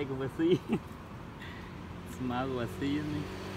pega o bacio, se mago o assim, né?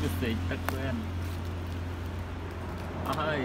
ស៊ីនេះ cái xì thật quen ơi